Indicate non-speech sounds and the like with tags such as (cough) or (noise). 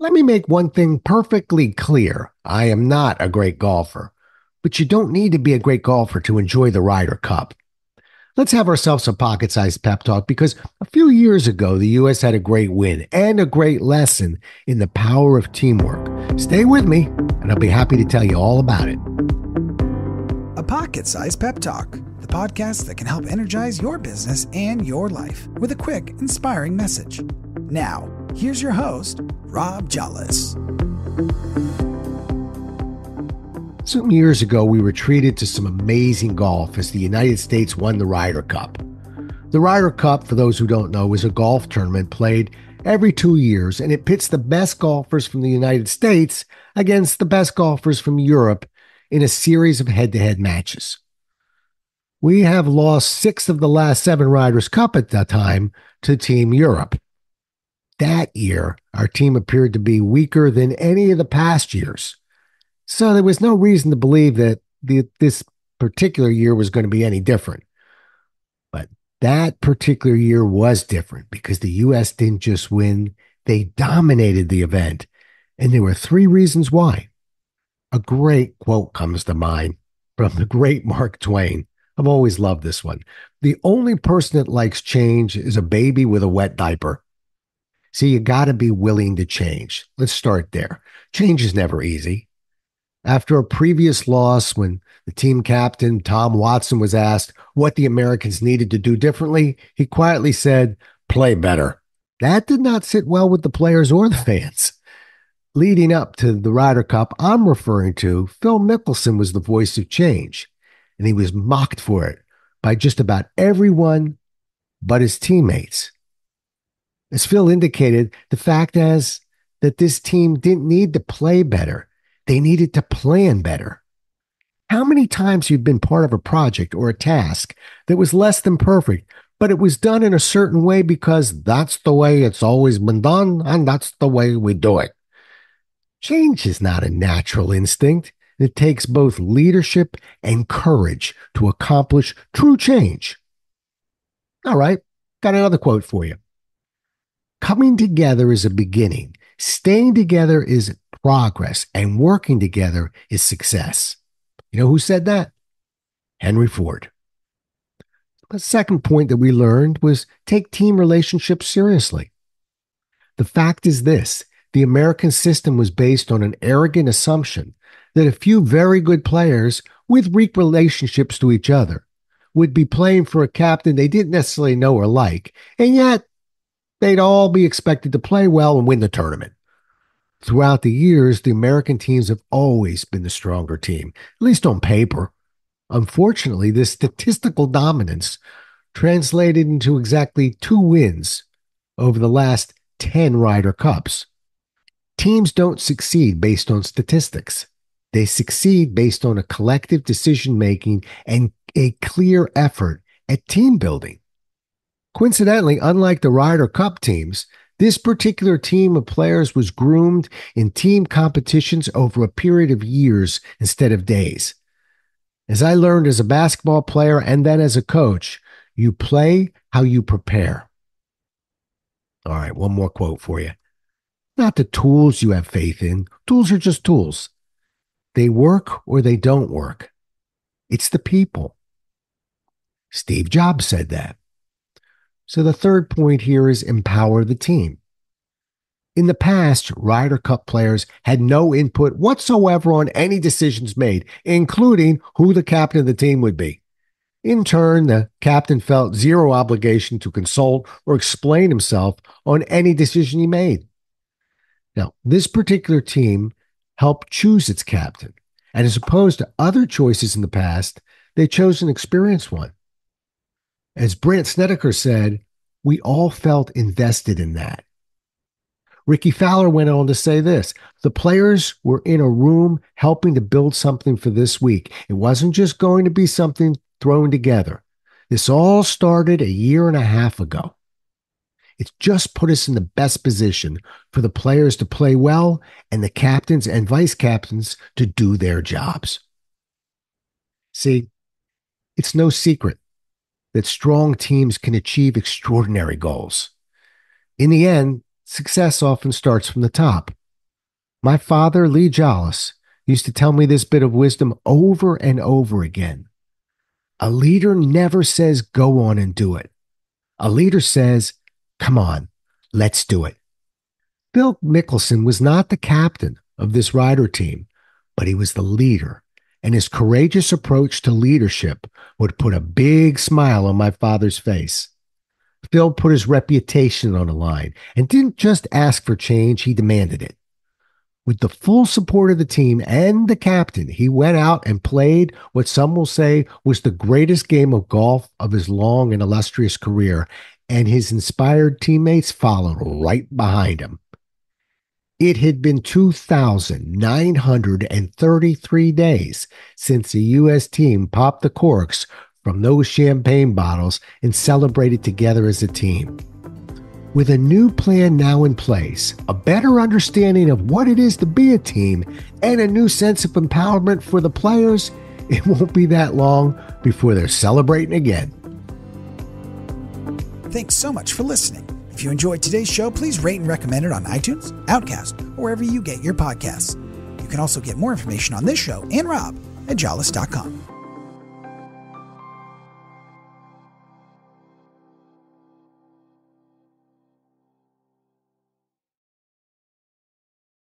Let me make one thing perfectly clear. I am not a great golfer, but you don't need to be a great golfer to enjoy the Ryder Cup. Let's have ourselves a pocket sized pep talk because a few years ago, the U.S. had a great win and a great lesson in the power of teamwork. Stay with me, and I'll be happy to tell you all about it. A pocket sized pep talk, the podcast that can help energize your business and your life with a quick, inspiring message. Now, here's your host, Rob Jolles. Some years ago, we were treated to some amazing golf as the United States won the Ryder Cup. The Ryder Cup, for those who don't know, is a golf tournament played every two years, and it pits the best golfers from the United States against the best golfers from Europe in a series of head to head matches. We have lost six of the last seven Ryders Cup at that time to Team Europe that year, our team appeared to be weaker than any of the past years. So there was no reason to believe that the, this particular year was going to be any different. But that particular year was different because the U.S. didn't just win, they dominated the event. And there were three reasons why. A great quote comes to mind from the great Mark Twain. I've always loved this one. The only person that likes change is a baby with a wet diaper. See, you got to be willing to change. Let's start there. Change is never easy. After a previous loss, when the team captain, Tom Watson, was asked what the Americans needed to do differently, he quietly said, play better. That did not sit well with the players or the fans. Leading up to the Ryder Cup I'm referring to, Phil Mickelson was the voice of change, and he was mocked for it by just about everyone but his teammates. As Phil indicated, the fact is that this team didn't need to play better. They needed to plan better. How many times you've been part of a project or a task that was less than perfect, but it was done in a certain way because that's the way it's always been done and that's the way we do it. Change is not a natural instinct. It takes both leadership and courage to accomplish true change. All right, got another quote for you. Coming together is a beginning. Staying together is progress, and working together is success. You know who said that? Henry Ford. The second point that we learned was take team relationships seriously. The fact is this the American system was based on an arrogant assumption that a few very good players with weak relationships to each other would be playing for a captain they didn't necessarily know or like, and yet they'd all be expected to play well and win the tournament. Throughout the years, the American teams have always been the stronger team, at least on paper. Unfortunately, this statistical dominance translated into exactly two wins over the last 10 Ryder Cups. Teams don't succeed based on statistics. They succeed based on a collective decision making and a clear effort at team building. Coincidentally, unlike the Ryder Cup teams, this particular team of players was groomed in team competitions over a period of years instead of days. As I learned as a basketball player and then as a coach, you play how you prepare. All right, one more quote for you. Not the tools you have faith in, tools are just tools. They work or they don't work. It's the people. Steve Jobs said that. So the third point here is empower the team. In the past, Ryder Cup players had no input whatsoever on any decisions made, including who the captain of the team would be. In turn, the captain felt zero obligation to consult or explain himself on any decision he made. Now, this particular team helped choose its captain, and as opposed to other choices in the past, they chose an experienced one. As Brandt Snedeker said, we all felt invested in that. Rickie Fowler went on to say this the players were in a room helping to build something for this week. It wasn't just going to be something thrown together. This all started a year and a half ago. It's just put us in the best position for the players to play well and the captains and vice captains to do their jobs. See, it's no secret that strong teams can achieve extraordinary goals. In the end, success often starts from the top. My father, Lee Jolles, used to tell me this bit of wisdom over and over again. A leader never says, go on and do it. A leader says, come on, let's do it. Phil Mickelson was not the captain of this Ryder team, but he was the leader, and his courageous approach to leadership would put a big smile on my father's face. Phil put his reputation on the line and didn't just ask for change, he demanded it. With the full support of the team and the captain, he went out and played what some will say was the greatest game of golf of his long and illustrious career, and his inspired teammates followed right behind him. It had been 2,933 days since the U.S. team popped the corks from those champagne bottles and celebrated together as a team. With a new plan now in place, a better understanding of what it is to be a team, and a new sense of empowerment for the players, (laughs) it won't be that long before they're celebrating again. Thanks so much for listening. If you enjoyed today's show, please rate and recommend it on iTunes, Overcast, or wherever you get your podcasts. You can also get more information on this show and Rob at jolles.com.